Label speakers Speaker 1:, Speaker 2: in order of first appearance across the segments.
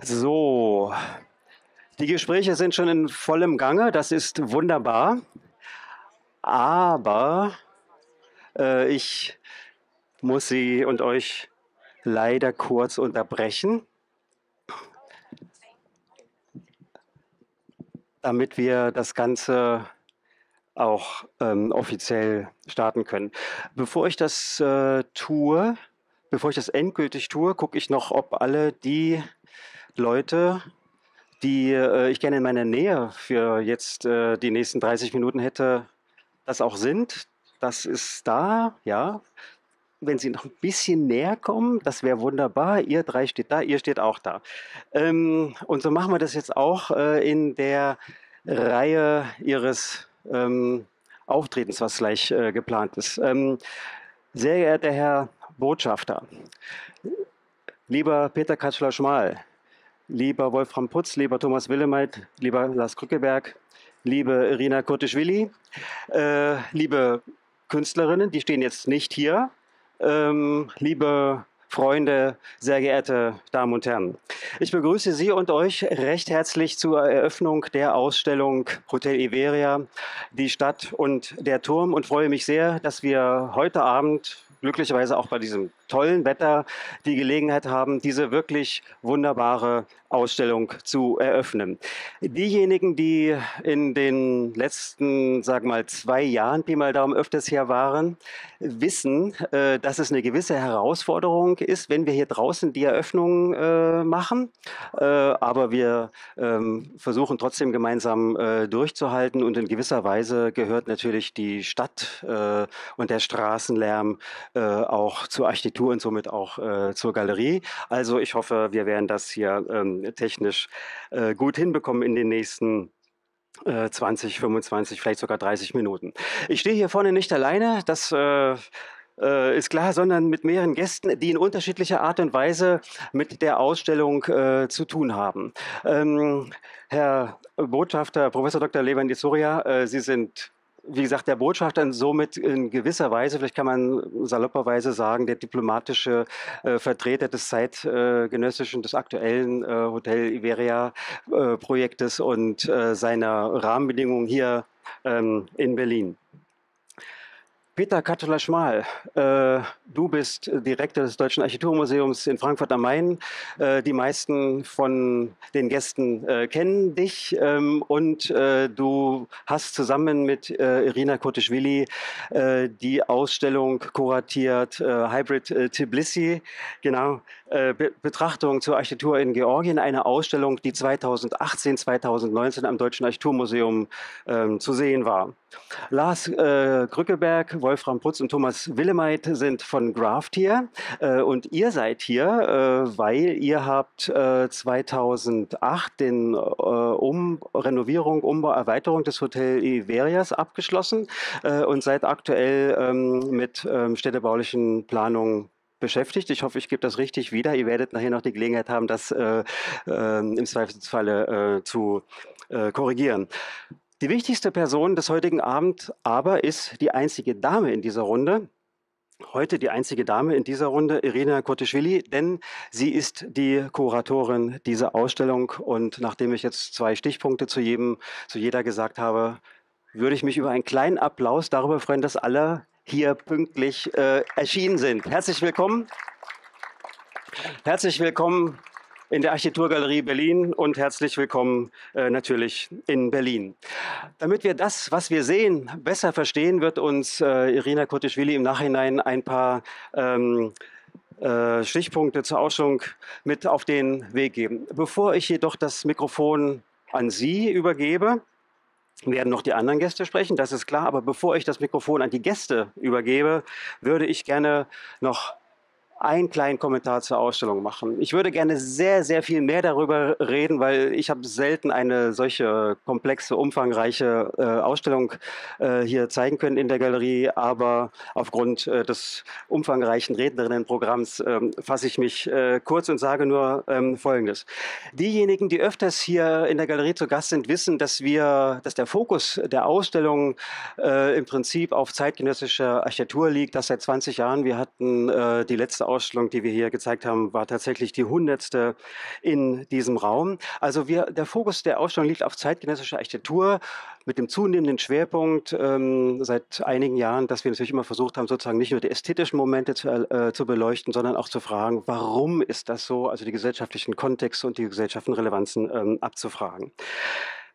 Speaker 1: So, die Gespräche sind schon in vollem Gange, das ist wunderbar. Aber äh, ich muss Sie und euch leider kurz unterbrechen, damit wir das Ganze auch ähm, offiziell starten können. Bevor ich das äh, tue, bevor ich das endgültig tue, gucke ich noch, ob alle die Leute, die äh, ich gerne in meiner Nähe für jetzt äh, die nächsten 30 Minuten hätte, das auch sind. Das ist da, ja. Wenn Sie noch ein bisschen näher kommen, das wäre wunderbar. Ihr drei steht da, ihr steht auch da. Ähm, und so machen wir das jetzt auch äh, in der Reihe Ihres ähm, Auftretens, was gleich äh, geplant ist. Ähm, sehr geehrter Herr Botschafter, lieber Peter Katschler-Schmal, lieber Wolfram Putz, lieber Thomas Willemeit, lieber Lars Krückeberg, liebe Irina Kurtischwili, äh, liebe Künstlerinnen, die stehen jetzt nicht hier, ähm, liebe Freunde, sehr geehrte Damen und Herren. Ich begrüße Sie und euch recht herzlich zur Eröffnung der Ausstellung Hotel Iberia, die Stadt und der Turm und freue mich sehr, dass wir heute Abend glücklicherweise auch bei diesem tollen Wetter die Gelegenheit haben, diese wirklich wunderbare Ausstellung zu eröffnen. Diejenigen, die in den letzten, sag mal, zwei Jahren, Pi mal Daumen, öfters hier waren, wissen, äh, dass es eine gewisse Herausforderung ist, wenn wir hier draußen die Eröffnung äh, machen. Äh, aber wir ähm, versuchen trotzdem gemeinsam durchzuhalten und in gewisser Weise gehört natürlich die Stadt und der Straßenlärm auch zur Architektur Architektur und somit auch äh, zur Galerie. Also ich hoffe, wir werden das hier ähm, technisch äh, gut hinbekommen in den nächsten 20, äh, 25, vielleicht sogar 30 Minuten. Ich stehe hier vorne nicht alleine, das äh, äh, ist klar, sondern mit mehreren Gästen, die in unterschiedlicher Art und Weise mit der Ausstellung äh, zu tun haben. Ähm, Herr Botschafter, Professor Dr. Levandi Soria, äh, Sie sind wie gesagt, der Botschafter somit in gewisser Weise, vielleicht kann man salopperweise sagen, der diplomatische äh, Vertreter des zeitgenössischen, des aktuellen äh, Hotel Iberia-Projektes äh, und äh, seiner Rahmenbedingungen hier ähm, in Berlin. Peter Katula-Schmal, äh, du bist Direktor des Deutschen Architekturmuseums in Frankfurt am Main. Äh, die meisten von den Gästen äh, kennen dich ähm, und äh, du hast zusammen mit äh, Irina Kotischwili äh, die Ausstellung kuratiert Hybrid Tbilisi, genau, Be Betrachtung zur Architektur in Georgien, eine Ausstellung, die 2018, 2019 am Deutschen Architekturmuseum ähm, zu sehen war. Lars äh, Grückeberg, Wolfram Putz und Thomas Willemeit sind von Graft hier äh, und ihr seid hier, äh, weil ihr habt 2008 äh, den äh, um Renovierung, Umbau, Erweiterung des Hotel Iverias abgeschlossen äh, und seid aktuell ähm, mit ähm, städtebaulichen Planungen beschäftigt. Ich hoffe, ich gebe das richtig wieder. Ihr werdet nachher noch die Gelegenheit haben, das äh, äh, im Zweifelsfalle zu korrigieren. Die wichtigste Person des heutigen Abends aber ist die einzige Dame in dieser Runde. Heute die einzige Dame in dieser Runde, Irina Kotischwili, denn sie ist die Kuratorin dieser Ausstellung. Und nachdem ich jetzt zwei Stichpunkte zu jedem, zu jeder gesagt habe, würde ich mich über einen kleinen Applaus darüber freuen, dass alle hier pünktlich äh, erschienen sind. Herzlich willkommen. Herzlich willkommen in der Architekturgalerie Berlin und herzlich willkommen äh, natürlich in Berlin. Damit wir das, was wir sehen, besser verstehen, wird uns äh, Irina Kotischwili im Nachhinein ein paar ähm, äh, Stichpunkte zur Ausstellung mit auf den Weg geben. Bevor ich jedoch das Mikrofon an Sie übergebe, werden noch die anderen Gäste sprechen, das ist klar. Aber bevor ich das Mikrofon an die Gäste übergebe, würde ich gerne noch einen kleinen Kommentar zur Ausstellung machen. Ich würde gerne sehr, sehr viel mehr darüber reden, weil ich habe selten eine solche komplexe, umfangreiche äh, Ausstellung äh, hier zeigen können in der Galerie. Aber aufgrund äh, des umfangreichen Rednerinnenprogramms ähm, fasse ich mich äh, kurz und sage nur ähm, Folgendes. Diejenigen, die öfters hier in der Galerie zu Gast sind, wissen, dass wir, dass der Fokus der Ausstellung äh, im Prinzip auf zeitgenössischer Architektur liegt. Das seit 20 Jahren. Wir hatten äh, die letzte Ausstellung, die wir hier gezeigt haben, war tatsächlich die hundertste in diesem Raum. Also wir, der Fokus der Ausstellung liegt auf zeitgenössischer Architektur mit dem zunehmenden Schwerpunkt ähm, seit einigen Jahren, dass wir natürlich immer versucht haben, sozusagen nicht nur die ästhetischen Momente zu, äh, zu beleuchten, sondern auch zu fragen, warum ist das so, also die gesellschaftlichen Kontexte und die gesellschaftlichen Relevanzen ähm, abzufragen.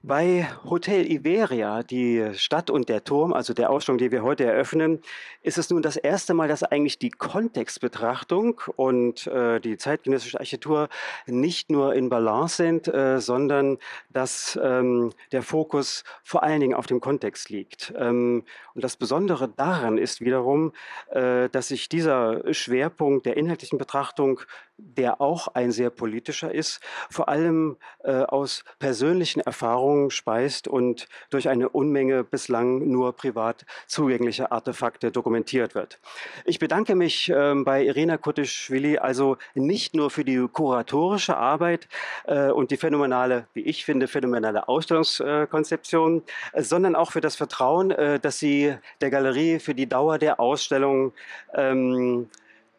Speaker 1: Bei Hotel Iberia, die Stadt und der Turm, also der Ausstellung, die wir heute eröffnen, ist es nun das erste Mal, dass eigentlich die Kontextbetrachtung und äh, die zeitgenössische Architektur nicht nur in Balance sind, äh, sondern dass ähm, der Fokus vor allen Dingen auf dem Kontext liegt. Ähm, und das Besondere daran ist wiederum, äh, dass sich dieser Schwerpunkt der inhaltlichen Betrachtung, der auch ein sehr politischer ist, vor allem äh, aus persönlichen Erfahrungen speist und durch eine Unmenge bislang nur privat zugänglicher Artefakte dokumentiert wird. Ich bedanke mich äh, bei Irina Kutischwili also nicht nur für die kuratorische Arbeit äh, und die phänomenale, wie ich finde, phänomenale Ausstellungskonzeption, äh, sondern auch für das Vertrauen, äh, dass sie der Galerie für die Dauer der Ausstellung ähm,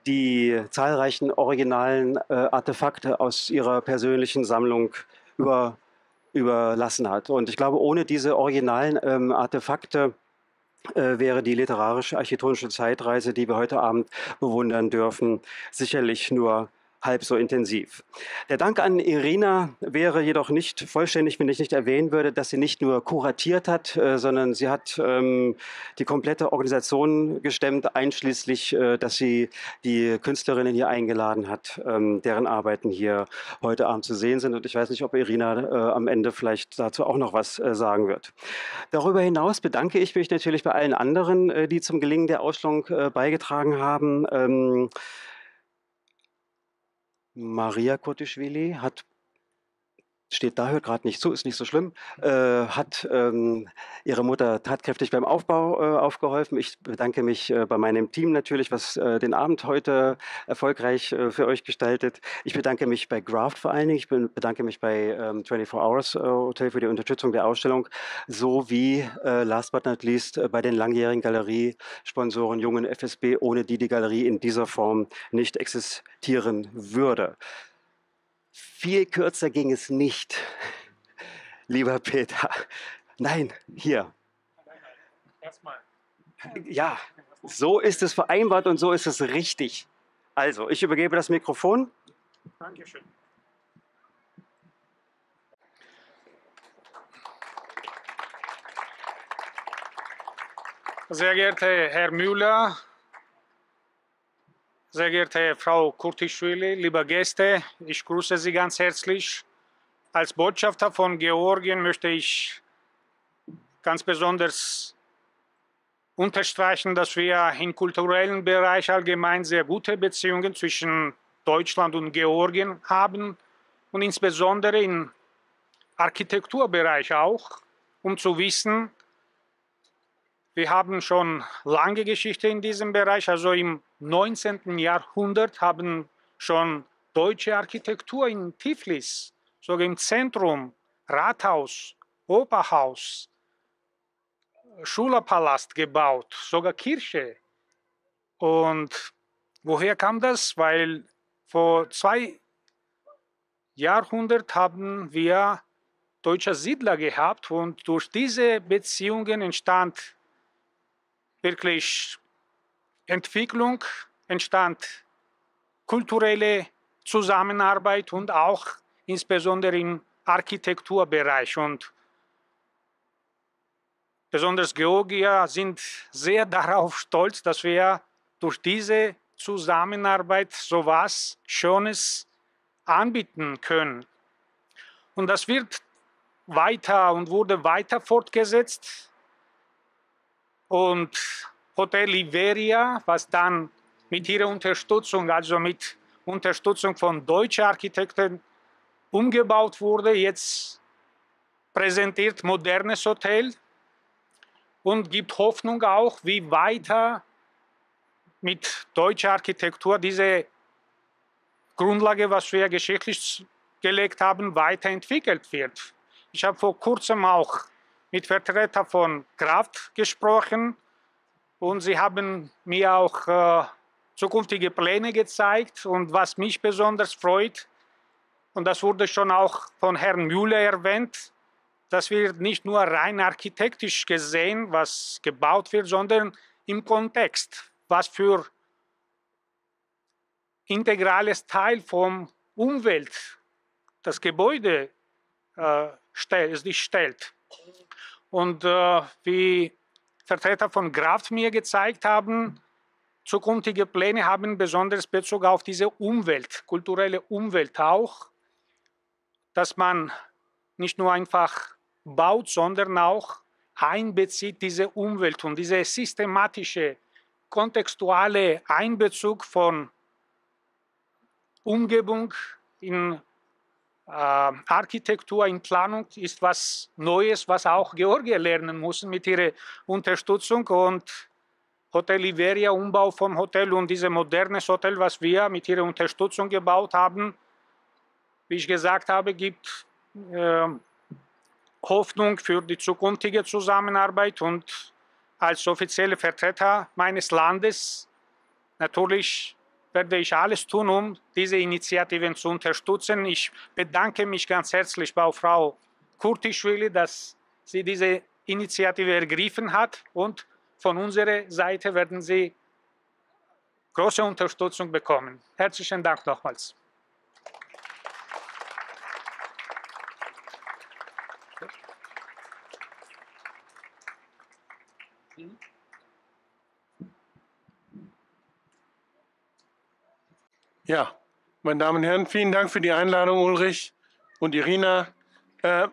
Speaker 1: die zahlreichen originalen äh, Artefakte aus ihrer persönlichen Sammlung über überlassen hat. Und ich glaube, ohne diese originalen ähm, Artefakte äh, wäre die literarische architektonische Zeitreise, die wir heute Abend bewundern dürfen, sicherlich nur halb so intensiv. Der Dank an Irina wäre jedoch nicht vollständig, wenn ich nicht erwähnen würde, dass sie nicht nur kuratiert hat, äh, sondern sie hat ähm, die komplette Organisation gestemmt, einschließlich, äh, dass sie die Künstlerinnen hier eingeladen hat, ähm, deren Arbeiten hier heute Abend zu sehen sind. Und ich weiß nicht, ob Irina äh, am Ende vielleicht dazu auch noch was äh, sagen wird. Darüber hinaus bedanke ich mich natürlich bei allen anderen, äh, die zum Gelingen der Ausstellung beigetragen haben. Ähm, Maria Kotischwili hat steht da, hört gerade nicht zu, ist nicht so schlimm, äh, hat ähm, ihre Mutter tatkräftig beim Aufbau äh, aufgeholfen. Ich bedanke mich äh, bei meinem Team natürlich, was äh, den Abend heute erfolgreich äh, für euch gestaltet. Ich bedanke mich bei Graft vor allen Dingen. Ich bedanke mich bei ähm, 24 Hours äh, Hotel für die Unterstützung der Ausstellung, sowie last but not least bei den langjährigen Galeriesponsoren Jungen FSB, ohne die die Galerie in dieser Form nicht existieren würde. Viel kürzer ging es nicht, lieber Peter. Nein, hier. Erstmal. Ja, so ist es vereinbart und so ist es richtig. Also, ich übergebe das Mikrofon. Dankeschön.
Speaker 2: Sehr geehrter Herr Müller, sehr geehrte Frau Kurtischwili, liebe Gäste, ich grüße Sie ganz herzlich. Als Botschafter von Georgien möchte ich ganz besonders unterstreichen, dass wir im kulturellen Bereich allgemein sehr gute Beziehungen zwischen Deutschland und Georgien haben und insbesondere im Architekturbereich auch, um zu wissen, wir haben schon lange Geschichte in diesem Bereich. Also im 19. Jahrhundert haben schon deutsche Architektur in Tiflis, sogar im Zentrum, Rathaus, Operhaus, Schulapalast gebaut, sogar Kirche. Und woher kam das? Weil vor zwei Jahrhunderten haben wir deutsche Siedler gehabt und durch diese Beziehungen entstand wirklich Entwicklung, entstand kulturelle Zusammenarbeit und auch insbesondere im Architekturbereich. Und besonders Georgier sind sehr darauf stolz, dass wir durch diese Zusammenarbeit so etwas Schönes anbieten können. Und das wird weiter und wurde weiter fortgesetzt und Hotel Iberia, was dann mit ihrer Unterstützung, also mit Unterstützung von deutschen Architekten umgebaut wurde, jetzt präsentiert modernes Hotel und gibt Hoffnung auch, wie weiter mit deutscher Architektur diese Grundlage, was wir geschichtlich gelegt haben, weiterentwickelt wird. Ich habe vor kurzem auch mit Vertretern von Kraft gesprochen und sie haben mir auch äh, zukünftige Pläne gezeigt. Und was mich besonders freut, und das wurde schon auch von Herrn Müller erwähnt, dass wir nicht nur rein architektisch gesehen, was gebaut wird, sondern im Kontext, was für integrales Teil vom Umwelt das Gebäude äh, stell, sich stellt. Und äh, wie Vertreter von Kraft mir gezeigt haben, zukünftige Pläne haben besonders Bezug auf diese Umwelt, kulturelle Umwelt auch, dass man nicht nur einfach baut, sondern auch einbezieht diese Umwelt und diese systematische, kontextuale Einbezug von Umgebung in Architektur, in Planung ist was Neues, was auch Georgier lernen müssen mit ihrer Unterstützung und Hotel Iberia, Umbau vom Hotel und dieses modernes Hotel, was wir mit ihrer Unterstützung gebaut haben, wie ich gesagt habe, gibt äh, Hoffnung für die zukünftige Zusammenarbeit und als offizieller Vertreter meines Landes natürlich werde ich alles tun, um diese Initiativen zu unterstützen. Ich bedanke mich ganz herzlich bei Frau Kurtischwili, dass sie diese Initiative ergriffen hat und von unserer Seite werden Sie große Unterstützung bekommen. Herzlichen Dank nochmals.
Speaker 3: Ja, meine Damen und Herren, vielen Dank für die Einladung, Ulrich und Irina. Äh,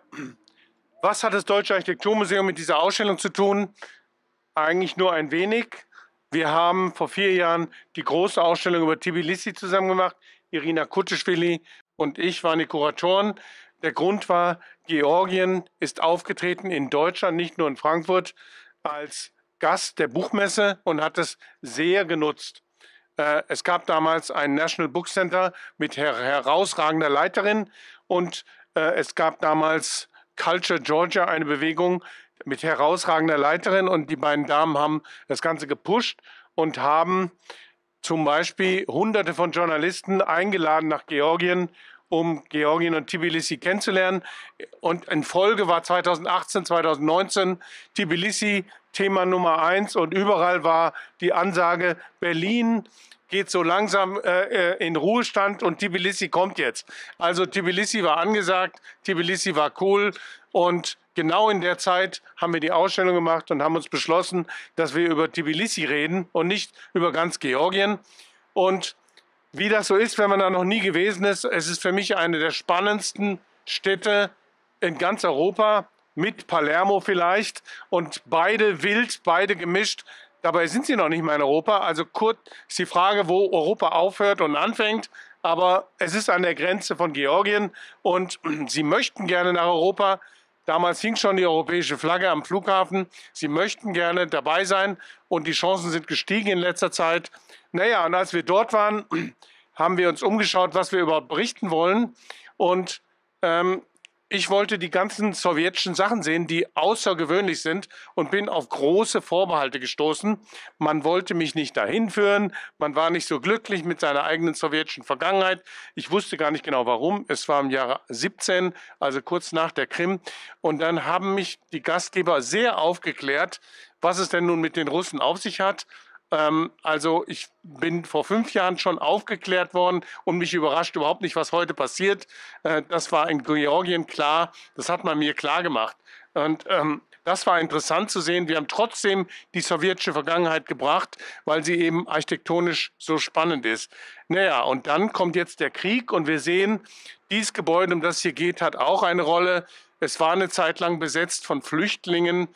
Speaker 3: was hat das Deutsche Architekturmuseum mit dieser Ausstellung zu tun? Eigentlich nur ein wenig. Wir haben vor vier Jahren die große Ausstellung über Tbilisi zusammen gemacht. Irina Kutschewili und ich waren die Kuratoren. Der Grund war, Georgien ist aufgetreten in Deutschland, nicht nur in Frankfurt, als Gast der Buchmesse und hat es sehr genutzt. Äh, es gab damals ein National Book Center mit her herausragender Leiterin und äh, es gab damals Culture Georgia, eine Bewegung mit herausragender Leiterin und die beiden Damen haben das Ganze gepusht und haben zum Beispiel hunderte von Journalisten eingeladen nach Georgien, um Georgien und Tbilisi kennenzulernen. Und in Folge war 2018, 2019 Tbilisi Thema Nummer eins und überall war die Ansage, Berlin geht so langsam äh, äh, in Ruhestand und Tbilisi kommt jetzt. Also Tbilisi war angesagt, Tbilisi war cool und genau in der Zeit haben wir die Ausstellung gemacht und haben uns beschlossen, dass wir über Tbilisi reden und nicht über ganz Georgien. Und wie das so ist, wenn man da noch nie gewesen ist, es ist für mich eine der spannendsten Städte in ganz Europa mit Palermo vielleicht und beide wild, beide gemischt. Dabei sind sie noch nicht mal in Europa. Also kurz ist die Frage, wo Europa aufhört und anfängt. Aber es ist an der Grenze von Georgien und sie möchten gerne nach Europa. Damals hing schon die europäische Flagge am Flughafen. Sie möchten gerne dabei sein und die Chancen sind gestiegen in letzter Zeit. Naja, und als wir dort waren, haben wir uns umgeschaut, was wir überhaupt berichten wollen. Und ähm, ich wollte die ganzen sowjetischen Sachen sehen, die außergewöhnlich sind und bin auf große Vorbehalte gestoßen. Man wollte mich nicht dahin führen, man war nicht so glücklich mit seiner eigenen sowjetischen Vergangenheit. Ich wusste gar nicht genau warum. Es war im Jahre 17, also kurz nach der Krim. Und dann haben mich die Gastgeber sehr aufgeklärt, was es denn nun mit den Russen auf sich hat ähm, also ich bin vor fünf Jahren schon aufgeklärt worden und mich überrascht überhaupt nicht, was heute passiert. Äh, das war in Georgien klar, das hat man mir klar gemacht. Und ähm, das war interessant zu sehen. Wir haben trotzdem die sowjetische Vergangenheit gebracht, weil sie eben architektonisch so spannend ist. Naja, und dann kommt jetzt der Krieg und wir sehen, dieses Gebäude, um das es hier geht, hat auch eine Rolle. Es war eine Zeit lang besetzt von Flüchtlingen,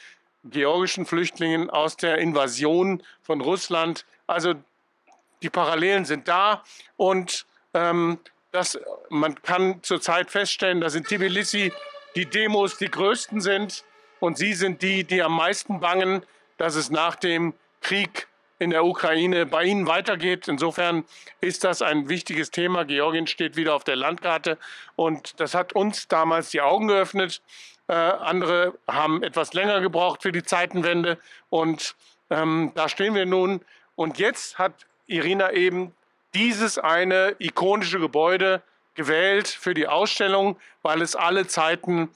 Speaker 3: georgischen Flüchtlingen aus der Invasion von Russland. Also die Parallelen sind da und ähm, das, man kann zurzeit feststellen, dass in Tbilisi die Demos die größten sind und sie sind die, die am meisten bangen, dass es nach dem Krieg in der Ukraine bei ihnen weitergeht. Insofern ist das ein wichtiges Thema. Georgien steht wieder auf der Landkarte und das hat uns damals die Augen geöffnet. Äh, andere haben etwas länger gebraucht für die Zeitenwende. Und ähm, da stehen wir nun. Und jetzt hat Irina eben dieses eine ikonische Gebäude gewählt für die Ausstellung, weil es alle Zeiten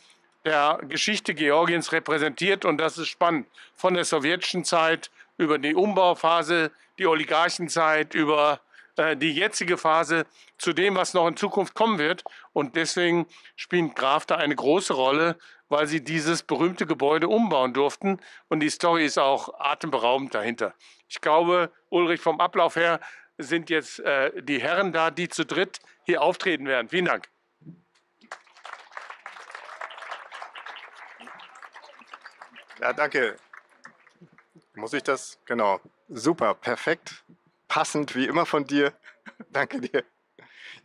Speaker 3: der Geschichte Georgiens repräsentiert und das ist spannend. Von der sowjetischen Zeit über die Umbauphase, die Oligarchenzeit, über äh, die jetzige Phase zu dem, was noch in Zukunft kommen wird. Und deswegen spielt Graf da eine große Rolle, weil sie dieses berühmte Gebäude umbauen durften. Und die Story ist auch atemberaubend dahinter. Ich glaube, Ulrich, vom Ablauf her sind jetzt äh, die Herren da, die zu dritt hier auftreten werden. Vielen Dank.
Speaker 4: Ja, danke. Muss ich das? Genau. Super, perfekt. Passend wie immer von dir. danke dir.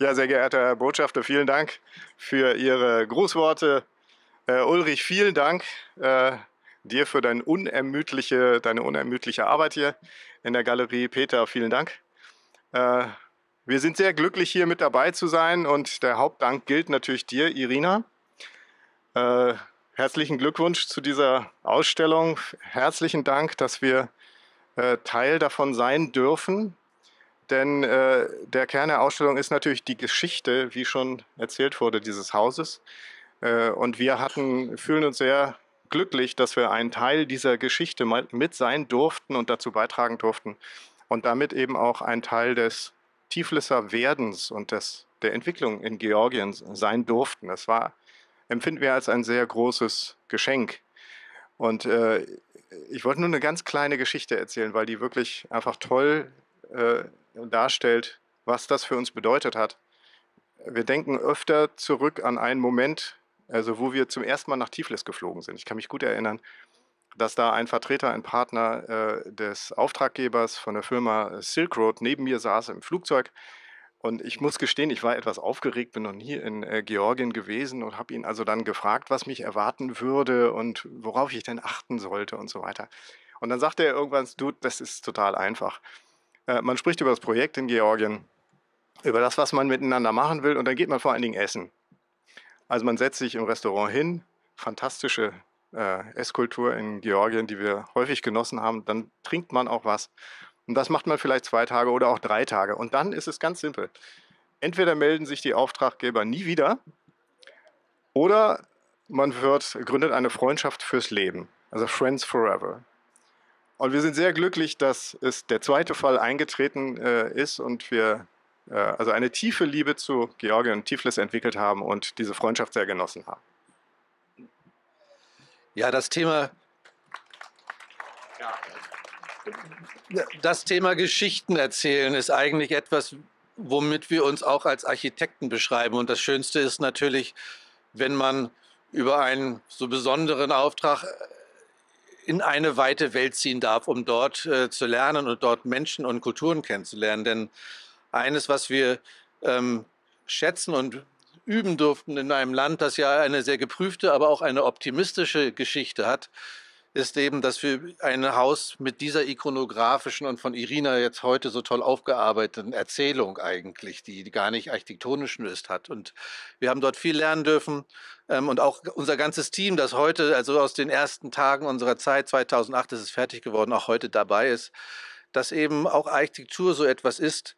Speaker 4: Ja, sehr geehrter Herr Botschafter, vielen Dank für Ihre Grußworte. Äh, Ulrich, vielen Dank äh, dir für dein unermüdliche, deine unermüdliche Arbeit hier in der Galerie. Peter, vielen Dank. Äh, wir sind sehr glücklich, hier mit dabei zu sein und der Hauptdank gilt natürlich dir, Irina. Äh, Herzlichen Glückwunsch zu dieser Ausstellung. Herzlichen Dank, dass wir äh, Teil davon sein dürfen. Denn äh, der Kern der Ausstellung ist natürlich die Geschichte, wie schon erzählt wurde, dieses Hauses. Äh, und wir hatten, fühlen uns sehr glücklich, dass wir ein Teil dieser Geschichte mit sein durften und dazu beitragen durften. Und damit eben auch ein Teil des Tiflisser Werdens und des, der Entwicklung in Georgien sein durften. Das war empfinden wir als ein sehr großes Geschenk. Und äh, ich wollte nur eine ganz kleine Geschichte erzählen, weil die wirklich einfach toll äh, darstellt, was das für uns bedeutet hat. Wir denken öfter zurück an einen Moment, also wo wir zum ersten Mal nach Tiflis geflogen sind. Ich kann mich gut erinnern, dass da ein Vertreter, ein Partner äh, des Auftraggebers von der Firma Silk Road neben mir saß im Flugzeug und ich muss gestehen, ich war etwas aufgeregt, bin noch nie in äh, Georgien gewesen und habe ihn also dann gefragt, was mich erwarten würde und worauf ich denn achten sollte und so weiter. Und dann sagte er irgendwann, du, das ist total einfach. Äh, man spricht über das Projekt in Georgien, über das, was man miteinander machen will und dann geht man vor allen Dingen essen. Also man setzt sich im Restaurant hin, fantastische äh, Esskultur in Georgien, die wir häufig genossen haben, dann trinkt man auch was und das macht man vielleicht zwei Tage oder auch drei Tage. Und dann ist es ganz simpel. Entweder melden sich die Auftraggeber nie wieder oder man wird, gründet eine Freundschaft fürs Leben, also Friends Forever. Und wir sind sehr glücklich, dass es der zweite Fall eingetreten äh, ist und wir also eine tiefe Liebe zu Georgien und Tiflis entwickelt haben und diese Freundschaft sehr genossen haben.
Speaker 5: Ja, das Thema das Thema Geschichten erzählen ist eigentlich etwas, womit wir uns auch als Architekten beschreiben. Und das Schönste ist natürlich, wenn man über einen so besonderen Auftrag in eine weite Welt ziehen darf, um dort äh, zu lernen und dort Menschen und Kulturen kennenzulernen. Denn eines, was wir ähm, schätzen und üben durften in einem Land, das ja eine sehr geprüfte, aber auch eine optimistische Geschichte hat, ist eben, dass wir ein Haus mit dieser ikonografischen und von Irina jetzt heute so toll aufgearbeiteten Erzählung eigentlich, die gar nicht architektonisch ist, hat. Und wir haben dort viel lernen dürfen. Ähm, und auch unser ganzes Team, das heute, also aus den ersten Tagen unserer Zeit, 2008 ist es fertig geworden, auch heute dabei ist, dass eben auch Architektur so etwas ist,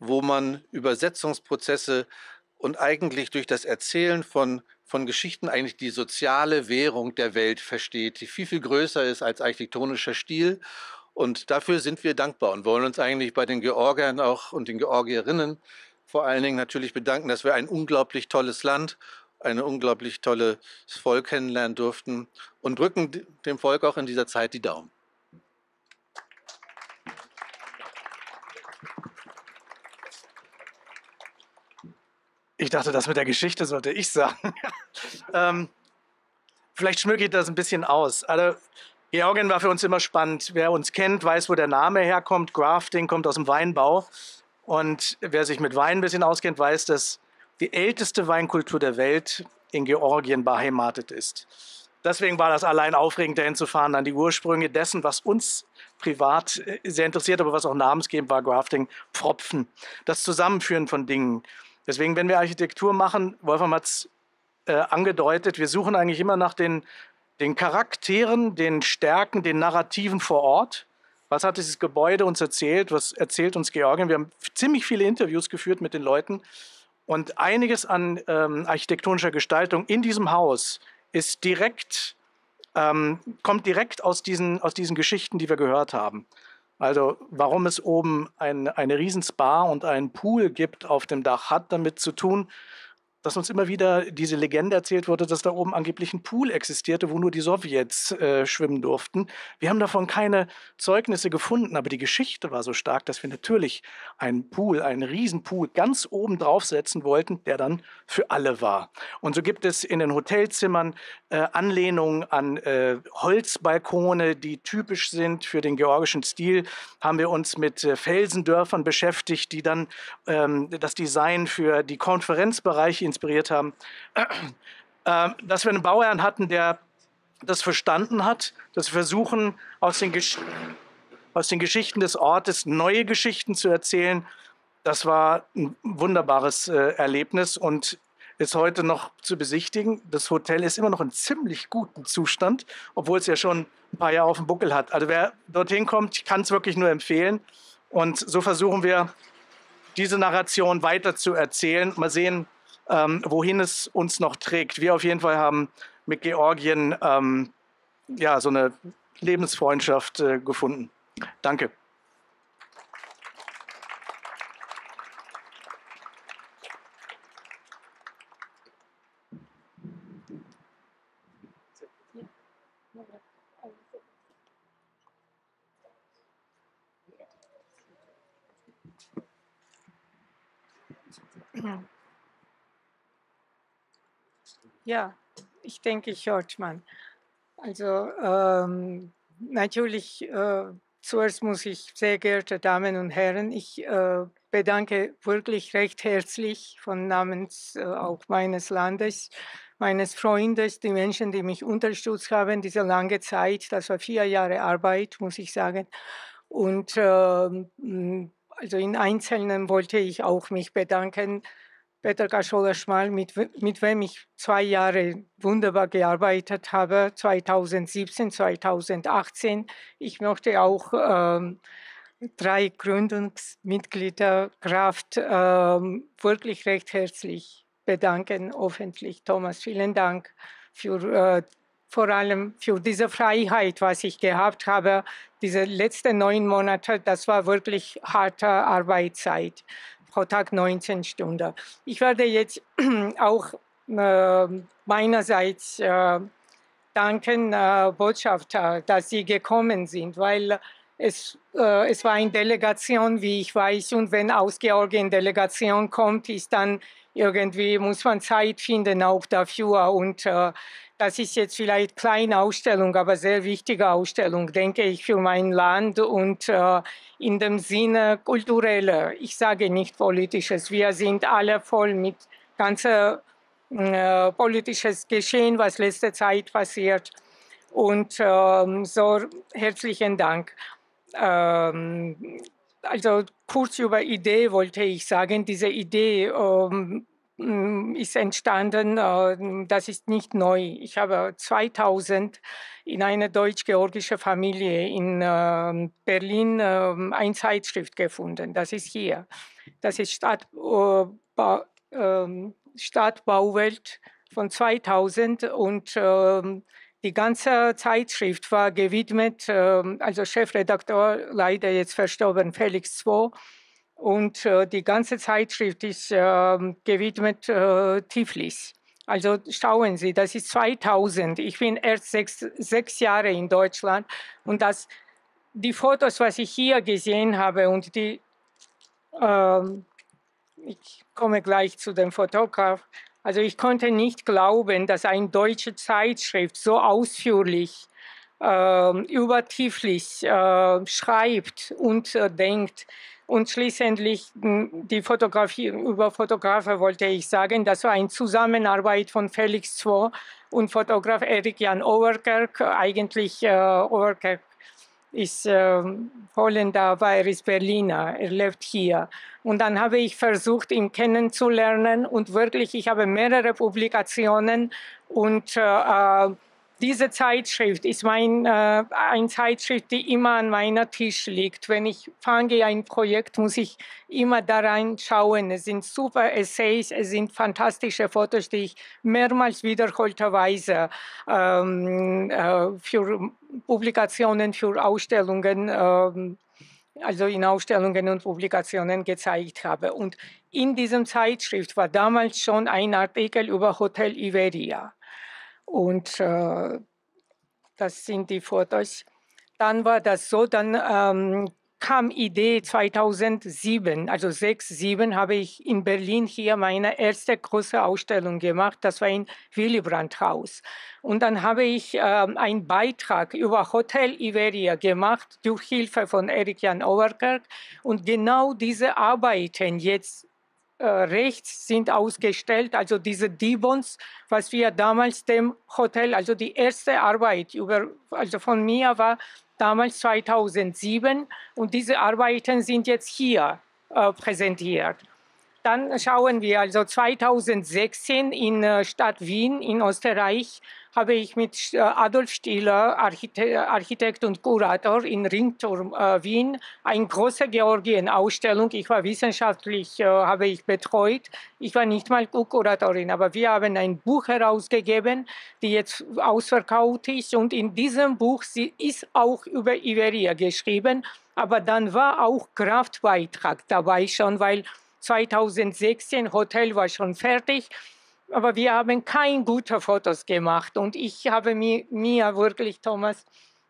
Speaker 5: wo man Übersetzungsprozesse und eigentlich durch das Erzählen von von Geschichten eigentlich die soziale Währung der Welt versteht, die viel, viel größer ist als architektonischer Stil. Und dafür sind wir dankbar und wollen uns eigentlich bei den Georgiern auch und den Georgierinnen vor allen Dingen natürlich bedanken, dass wir ein unglaublich tolles Land, ein unglaublich tolles Volk kennenlernen durften und drücken dem Volk auch in dieser Zeit die Daumen.
Speaker 6: Ich dachte, das mit der Geschichte sollte ich sagen. ähm, vielleicht schmücke ich das ein bisschen aus. Also, Georgien war für uns immer spannend. Wer uns kennt, weiß, wo der Name herkommt. Grafting kommt aus dem Weinbau. Und wer sich mit Wein ein bisschen auskennt, weiß, dass die älteste Weinkultur der Welt in Georgien beheimatet ist. Deswegen war das allein aufregend, dahin zu fahren, an die Ursprünge dessen, was uns privat äh, sehr interessiert, aber was auch namensgebend war, Grafting, Pfropfen. Das Zusammenführen von Dingen. Deswegen, wenn wir Architektur machen, Wolfram hat es äh, angedeutet, wir suchen eigentlich immer nach den, den Charakteren, den Stärken, den Narrativen vor Ort Was hat dieses Gebäude uns erzählt? Was erzählt uns Georgien? Wir haben ziemlich viele Interviews geführt mit den Leuten und einiges an ähm, architektonischer Gestaltung in diesem Haus ist direkt, ähm, kommt direkt aus diesen, aus diesen Geschichten, die wir gehört haben. Also warum es oben ein, eine Riesenspa und einen Pool gibt auf dem Dach, hat damit zu tun, dass uns immer wieder diese Legende erzählt wurde, dass da oben angeblich ein Pool existierte, wo nur die Sowjets äh, schwimmen durften. Wir haben davon keine Zeugnisse gefunden, aber die Geschichte war so stark, dass wir natürlich einen Pool, einen Riesenpool ganz oben draufsetzen wollten, der dann für alle war. Und so gibt es in den Hotelzimmern äh, Anlehnungen an äh, Holzbalkone, die typisch sind für den georgischen Stil. Haben wir uns mit äh, Felsendörfern beschäftigt, die dann ähm, das Design für die Konferenzbereiche inspiriert haben, äh, dass wir einen Bauherrn hatten, der das verstanden hat, wir versuchen, aus den, aus den Geschichten des Ortes neue Geschichten zu erzählen. Das war ein wunderbares äh, Erlebnis und ist heute noch zu besichtigen. Das Hotel ist immer noch in ziemlich gutem Zustand, obwohl es ja schon ein paar Jahre auf dem Buckel hat. Also wer dorthin kommt, kann es wirklich nur empfehlen. Und so versuchen wir, diese Narration weiter zu erzählen. Mal sehen, ähm, wohin es uns noch trägt. Wir auf jeden Fall haben mit Georgien ähm, ja, so eine Lebensfreundschaft äh, gefunden. Danke.
Speaker 7: Ja, ich denke, ich hört man. Also ähm, natürlich, äh, zuerst muss ich, sehr geehrte Damen und Herren, ich äh, bedanke wirklich recht herzlich von namens äh, auch meines Landes, meines Freundes, die Menschen, die mich unterstützt haben, diese lange Zeit. Das war vier Jahre Arbeit, muss ich sagen. Und ähm, also in Einzelnen wollte ich auch mich bedanken Peter Gascholer-Schmal, mit, mit wem ich zwei Jahre wunderbar gearbeitet habe, 2017, 2018. Ich möchte auch ähm, drei Gründungsmitglieder Kraft ähm, wirklich recht herzlich bedanken, öffentlich. Thomas, vielen Dank für äh, vor allem für diese Freiheit, was ich gehabt habe, diese letzten neun Monate, das war wirklich harte Arbeitszeit pro Tag 19 Stunden. Ich werde jetzt auch äh, meinerseits äh, danken, äh, Botschafter, dass Sie gekommen sind, weil es, äh, es war eine Delegation, wie ich weiß, und wenn aus Georgien Delegation kommt, ist dann irgendwie, muss man Zeit finden auch dafür und äh, das ist jetzt vielleicht kleine Ausstellung, aber sehr wichtige Ausstellung, denke ich, für mein Land und äh, in dem Sinne kulturelle. Ich sage nicht politisches. Wir sind alle voll mit ganzem äh, politisches Geschehen, was letzte Zeit passiert. Und ähm, so herzlichen Dank. Ähm, also kurz über Idee wollte ich sagen. Diese Idee ähm, hm, ist entstanden, äh, das ist nicht neu. Ich habe 2000 in einer deutsch-georgische Familie in ähm, Berlin ähm, eine Zeitschrift gefunden. Das ist hier. Das ist Stadt, äh, ähm, Stadtbauwelt von 2000 und die ganze Zeitschrift war gewidmet, also Chefredakteur leider jetzt verstorben, Felix II und äh, die ganze Zeitschrift ist äh, gewidmet äh, Tiflis. Also schauen Sie, das ist 2000. Ich bin erst sechs, sechs Jahre in Deutschland und das, die Fotos, was ich hier gesehen habe und die, ähm, ich komme gleich zu dem Fotograf. Also ich konnte nicht glauben, dass eine deutsche Zeitschrift so ausführlich äh, über Tiflis äh, schreibt und äh, denkt. Und schließlich hm, die Fotografie, über Fotografen wollte ich sagen, das war eine Zusammenarbeit von Felix II und Fotograf Erik Jan Overkerk. Eigentlich äh, Overkerk ist äh, Holländer, aber er ist Berliner, er lebt hier. Und dann habe ich versucht, ihn kennenzulernen und wirklich, ich habe mehrere Publikationen und äh, diese Zeitschrift ist mein, äh, eine Zeitschrift, die immer an meiner Tisch liegt. Wenn ich fange ein Projekt, muss ich immer da reinschauen. Es sind super Essays, es sind fantastische Fotos, die ich mehrmals wiederholterweise ähm, äh, für Publikationen, für Ausstellungen ähm, also in Ausstellungen und Publikationen gezeigt habe. Und in diesem Zeitschrift war damals schon ein Artikel über Hotel Iberia. Und äh, das sind die Fotos. Dann war das so, dann ähm, kam Idee 2007, also 6, 7 habe ich in Berlin hier meine erste große Ausstellung gemacht. Das war in Willy Brandt Haus. Und dann habe ich äh, einen Beitrag über Hotel Iberia gemacht durch Hilfe von Erik Jan Overkerk. Und genau diese Arbeiten jetzt rechts sind ausgestellt, also diese Dibons, was wir damals dem Hotel, also die erste Arbeit über, also von mir war damals 2007 und diese Arbeiten sind jetzt hier äh, präsentiert. Dann schauen wir also 2016 in äh, Stadt Wien in Österreich habe ich mit äh, Adolf Stieler, Architekt und Kurator in Ringturm äh, Wien, eine große Georgien-Ausstellung. Ich war wissenschaftlich, habe ich betreut. Ich war nicht mal Kuratorin, aber wir haben ein Buch herausgegeben, die jetzt ausverkauft ist. Und in diesem Buch ist auch über Iberia geschrieben. Aber dann war auch Kraftbeitrag dabei schon, weil 2016 Hotel war schon fertig aber wir haben keine guten Fotos gemacht. Und ich habe mir, mir wirklich, Thomas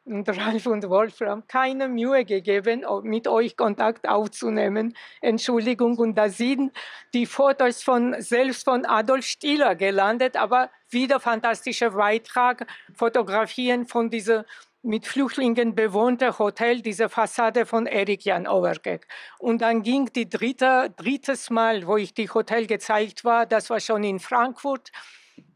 Speaker 7: und Ralf und Wolfram, keine Mühe gegeben, mit euch Kontakt aufzunehmen. Entschuldigung. Und da sind die Fotos von, selbst von Adolf Stieler gelandet, aber wieder fantastischer Beitrag, Fotografien von dieser mit Flüchtlingen bewohnte Hotel, diese Fassade von Erik Jan Overgeck. Und dann ging die dritte, drittes Mal, wo ich die Hotel gezeigt war, das war schon in Frankfurt.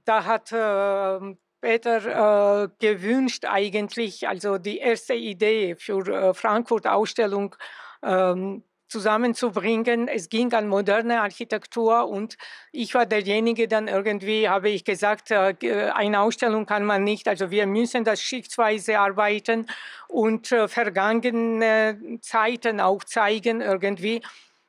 Speaker 7: Da hat äh, Peter äh, gewünscht eigentlich, also die erste Idee für äh, Frankfurt Ausstellung ähm, zusammenzubringen. Es ging an moderne Architektur und ich war derjenige, dann irgendwie habe ich gesagt, äh, eine Ausstellung kann man nicht, also wir müssen das schichtsweise arbeiten und äh, vergangene Zeiten auch zeigen irgendwie.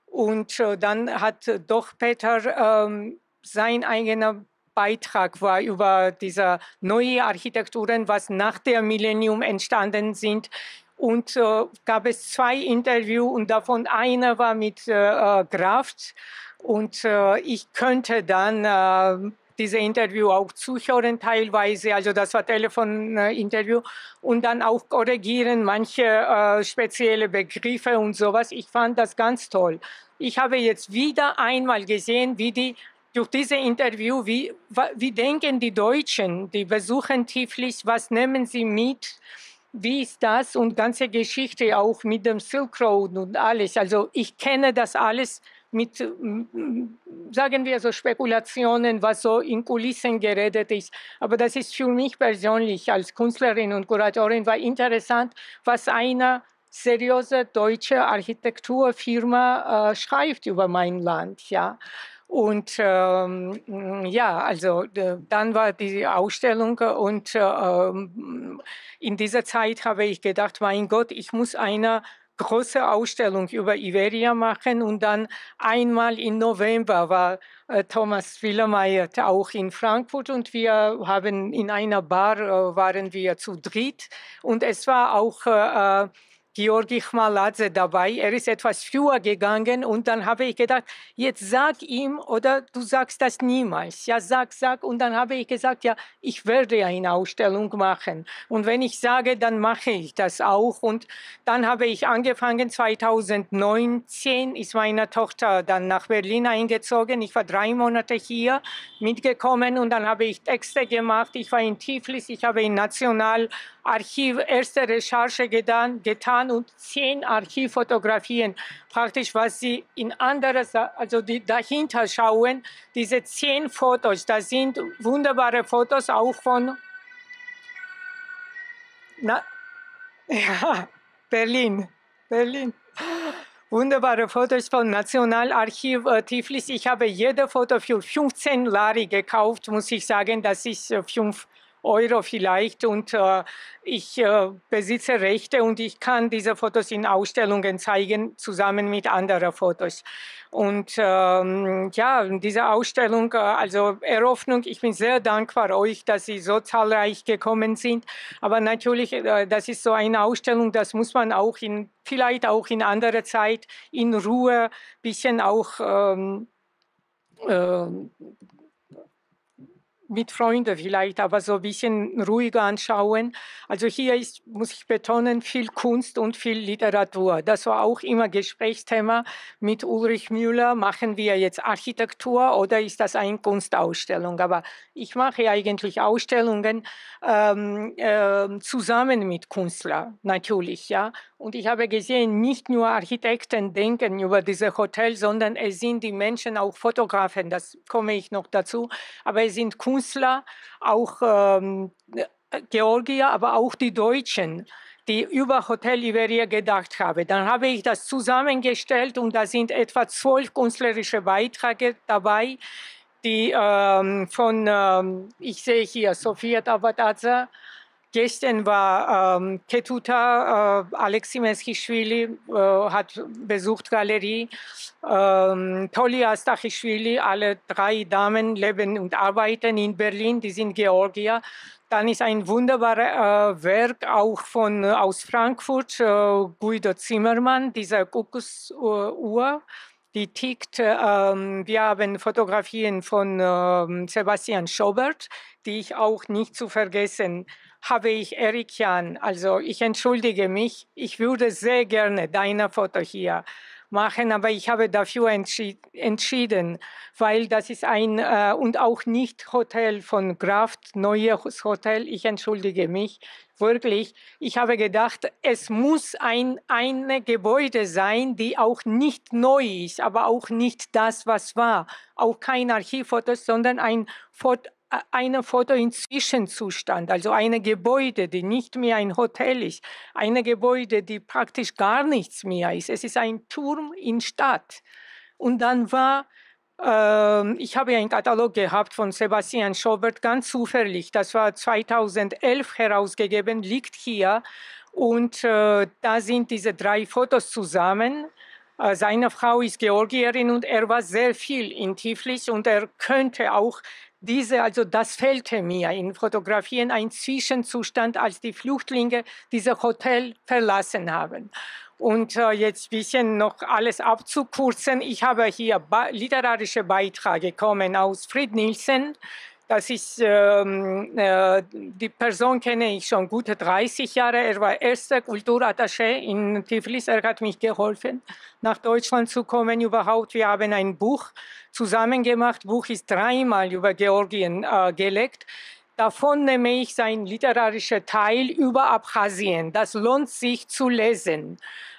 Speaker 7: Und äh, dann hat doch Peter ähm, sein eigener Beitrag war über diese neue Architekturen, was nach der Millennium entstanden sind und äh, gab es zwei Interviews und davon einer war mit äh, äh Kraft und äh, ich könnte dann äh, diese Interview auch zuhören teilweise, also das war Telefoninterview und dann auch korrigieren manche äh, spezielle Begriffe und sowas. Ich fand das ganz toll. Ich habe jetzt wieder einmal gesehen, wie die durch diese Interview, wie, wie denken die Deutschen, die besuchen Tiflis, was nehmen sie mit? Wie ist das und ganze Geschichte auch mit dem Silk Road und alles. Also ich kenne das alles mit, sagen wir so, Spekulationen, was so in Kulissen geredet ist. Aber das ist für mich persönlich als Künstlerin und Kuratorin war interessant, was eine seriöse deutsche Architekturfirma äh, schreibt über mein Land. Ja. Und ähm, ja, also dann war die Ausstellung und ähm, in dieser Zeit habe ich gedacht, mein Gott, ich muss eine große Ausstellung über Iberia machen und dann einmal im November war äh, Thomas Willemeyer auch in Frankfurt und wir haben in einer Bar äh, waren wir zu dritt. Und es war auch äh, Georgi Chmaladze dabei. Er ist etwas früher gegangen und dann habe ich gedacht, jetzt sag ihm oder du sagst das niemals. Ja, sag, sag. Und dann habe ich gesagt, ja, ich werde eine Ausstellung machen. Und wenn ich sage, dann mache ich das auch. Und dann habe ich angefangen, 2019 ist meine Tochter dann nach Berlin eingezogen. Ich war drei Monate hier mitgekommen und dann habe ich Texte gemacht. Ich war in Tiflis, ich habe in National Archiv erste Recherche getan, getan und zehn Archivfotografien, praktisch was Sie in anderer, also die dahinter schauen, diese zehn Fotos, das sind wunderbare Fotos auch von na, ja, Berlin, Berlin. Wunderbare Fotos vom Nationalarchiv äh, Tiflis. Ich habe jede Foto für 15 Lari gekauft, muss ich sagen. Das ist äh, 5 Euro vielleicht und äh, ich äh, besitze Rechte und ich kann diese Fotos in Ausstellungen zeigen, zusammen mit anderen Fotos. Und ähm, ja, diese Ausstellung, äh, also Eröffnung, ich bin sehr dankbar euch, dass Sie so zahlreich gekommen sind. Aber natürlich, äh, das ist so eine Ausstellung, das muss man auch in, vielleicht auch in anderer Zeit in Ruhe ein bisschen auch ähm, äh, mit Freunden vielleicht, aber so ein bisschen ruhiger anschauen. Also hier ist, muss ich betonen, viel Kunst und viel Literatur. Das war auch immer Gesprächsthema mit Ulrich Müller. Machen wir jetzt Architektur oder ist das eine Kunstausstellung? Aber ich mache eigentlich Ausstellungen ähm, äh, zusammen mit Künstlern, natürlich, ja. Und ich habe gesehen, nicht nur Architekten denken über diese Hotel, sondern es sind die Menschen auch Fotografen, das komme ich noch dazu, aber es sind Künstler, auch ähm, Georgier, aber auch die Deutschen die über Hotel Iberia gedacht haben. Dann habe ich das zusammengestellt und da sind etwa zwölf künstlerische Beiträge dabei, die ähm, von, ähm, ich sehe hier Sofia Tabataza, Gestern war ähm, Ketuta, äh, Alexi Meskischwili äh, hat besucht Galerie, ähm, Tolia Astachischwili, alle drei Damen leben und arbeiten in Berlin, die sind Georgier. Dann ist ein wunderbares äh, Werk auch von, äh, aus Frankfurt, äh, Guido Zimmermann, diese Kuckucksuhr die tickt. Ähm, wir haben Fotografien von ähm, Sebastian Schobert, die ich auch nicht zu vergessen habe ich Erik Jan. Also ich entschuldige mich, ich würde sehr gerne deine Foto hier machen, aber ich habe dafür entschied entschieden, weil das ist ein äh, und auch nicht Hotel von Kraft, neues Hotel. Ich entschuldige mich wirklich. Ich habe gedacht, es muss ein eine Gebäude sein, die auch nicht neu ist, aber auch nicht das, was war. Auch kein Archivfoto, sondern ein Foto, eine Foto in Zwischenzustand, also eine Gebäude, die nicht mehr ein Hotel ist, eine Gebäude, die praktisch gar nichts mehr ist. Es ist ein Turm in Stadt. Und dann war, äh, ich habe einen Katalog gehabt von Sebastian Schobert, ganz zufällig, das war 2011 herausgegeben, liegt hier. Und äh, da sind diese drei Fotos zusammen. Äh, seine Frau ist Georgierin und er war sehr viel in Tiflis und er könnte auch diese, also das fehlte mir in Fotografien, ein Zwischenzustand, als die Flüchtlinge dieses Hotel verlassen haben. Und äh, jetzt ein bisschen noch alles abzukürzen. Ich habe hier literarische Beiträge kommen aus Fried Nielsen, das ist, ähm, äh, die Person kenne ich schon gute 30 Jahre. Er war erster Kulturattaché in Tiflis. Er hat mich geholfen, nach Deutschland zu kommen überhaupt. Wir haben ein Buch zusammen gemacht. Buch ist dreimal über Georgien äh, gelegt. Davon nehme ich sein literarischer Teil über Abchasien. Das lohnt sich zu lesen.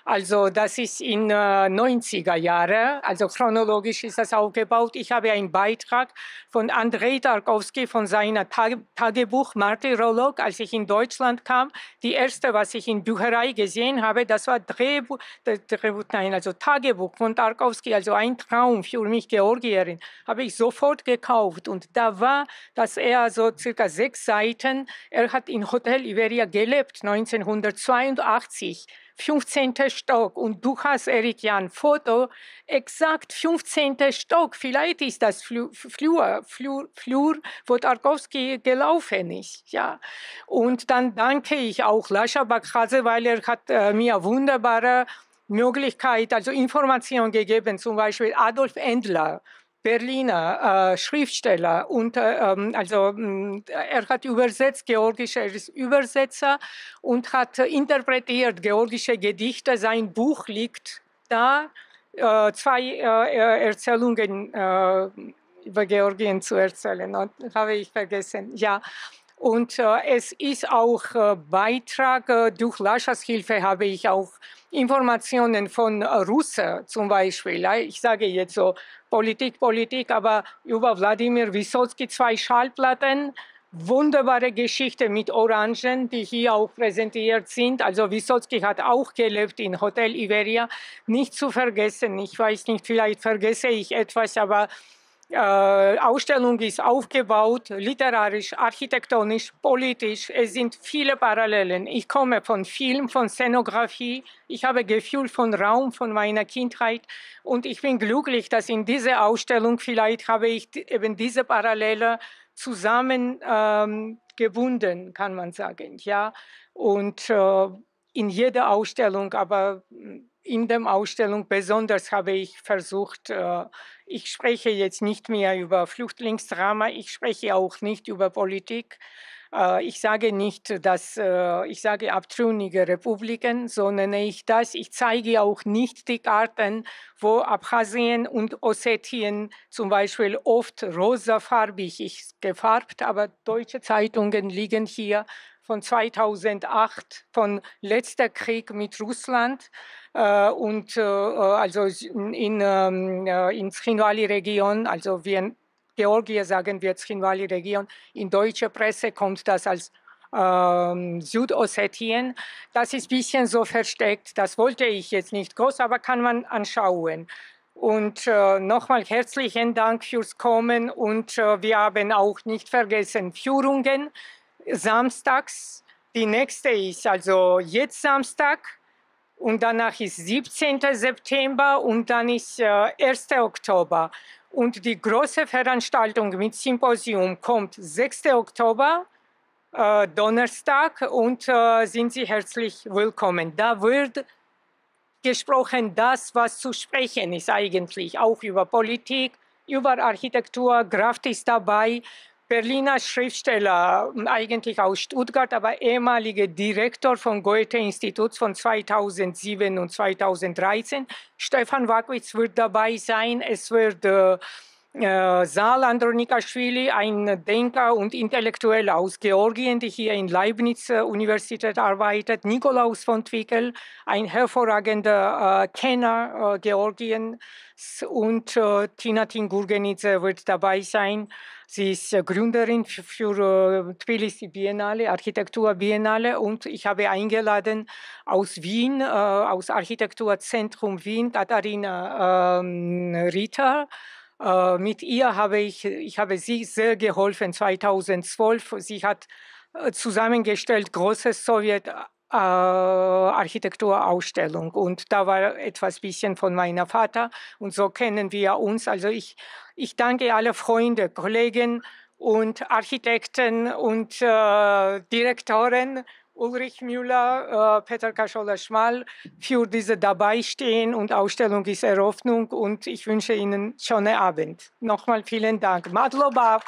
Speaker 7: Also das ist in äh, 90er Jahre, also chronologisch ist das aufgebaut. Ich habe einen Beitrag von Andrei Tarkowski von seiner Tage Tagebuch Martyrolog, als ich in Deutschland kam. Die erste, was ich in Bücherei gesehen habe, das war Drehbuch, Drehbuch nein, also Tagebuch von Tarkowski, also ein Traum für mich Georgierin, habe ich sofort gekauft. Und da war, dass er so circa sechs Seiten, er hat in Hotel Iberia gelebt, 1982 15. Stock und du hast, Erik Jan, Foto, exakt 15. Stock. Vielleicht ist das Flur, Flur, Flur, Flur wo Tarkowski gelaufen ist. Ja. Und dann danke ich auch Lascha Bakhase, weil er hat äh, mir wunderbare Möglichkeit, also Informationen gegeben, zum Beispiel Adolf Endler Berliner äh, Schriftsteller und äh, ähm, also mm, er hat übersetzt georgische, er ist Übersetzer und hat interpretiert georgische Gedichte. Sein Buch liegt da, äh, zwei äh, Erzählungen äh, über Georgien zu erzählen. Und, habe ich vergessen. Ja. Und äh, es ist auch äh, Beitrag, äh, durch Laschas Hilfe habe ich auch Informationen von Russen zum Beispiel. Ich sage jetzt so Politik, Politik, aber über Wladimir Wysotsky zwei Schallplatten, wunderbare Geschichte mit Orangen, die hier auch präsentiert sind. Also Wysotsky hat auch gelebt in Hotel Iberia. Nicht zu vergessen, ich weiß nicht, vielleicht vergesse ich etwas, aber äh, Ausstellung ist aufgebaut, literarisch, architektonisch, politisch. Es sind viele Parallelen. Ich komme von Film, von Szenografie. Ich habe Gefühl von Raum, von meiner Kindheit. Und ich bin glücklich, dass in dieser Ausstellung vielleicht habe ich eben diese Parallele zusammen ähm, kann man sagen. Ja? Und äh, in jeder Ausstellung, aber in der Ausstellung besonders habe ich versucht, äh, ich spreche jetzt nicht mehr über Flüchtlingsdrama, ich spreche auch nicht über Politik. Äh, ich sage nicht, dass äh, ich sage abtrünnige Republiken, sondern ich das. Ich zeige auch nicht die Karten, wo Abchasien und Ossetien zum Beispiel oft rosafarbig ist gefärbt, aber deutsche Zeitungen liegen hier von 2008, von letzter Krieg mit Russland äh, und äh, also in, ähm, äh, in Schinwali-Region, also wie in Georgien sagen wir Schinwali-Region, in deutscher Presse kommt das als ähm, Südossetien. Das ist ein bisschen so versteckt, das wollte ich jetzt nicht groß, aber kann man anschauen. Und äh, nochmal herzlichen Dank fürs Kommen und äh, wir haben auch nicht vergessen Führungen samstags. Die nächste ist also jetzt Samstag und danach ist 17. September und dann ist äh, 1. Oktober. Und die große Veranstaltung mit Symposium kommt 6. Oktober, äh, Donnerstag, und äh, sind Sie herzlich willkommen. Da wird gesprochen, das, was zu sprechen ist eigentlich, auch über Politik, über Architektur, Kraft ist dabei Berliner Schriftsteller, eigentlich aus Stuttgart, aber ehemaliger Direktor vom Goethe-Institut von 2007 und 2013. Stefan Wakwitz wird dabei sein. Es wird äh, äh, Saal Andronikaschwili, ein Denker und Intellektueller aus Georgien, der hier in Leibniz äh, Universität arbeitet, Nikolaus von Twickel, ein hervorragender äh, Kenner äh, Georgiens und äh, Tina Tingurgenidze wird dabei sein. Sie ist äh, Gründerin für, äh, Tbilisi Biennale, Architektur Biennale und ich habe eingeladen aus Wien, äh, aus Architekturzentrum Wien, Katharina ähm, Rita, äh, mit ihr habe ich, ich habe sie sehr geholfen 2012. Sie hat zusammengestellt große Sowjet äh, Architekturausstellung und da war etwas bisschen von meiner Vater und so kennen wir uns. Also ich, ich danke alle Freunde, Kollegen und Architekten und äh, Direktoren Ulrich Müller, äh, Peter Kaschola-Schmal für diese Dabeistehen und Ausstellung ist Eröffnung und ich wünsche Ihnen schönen Abend. Nochmal vielen Dank. Madloba.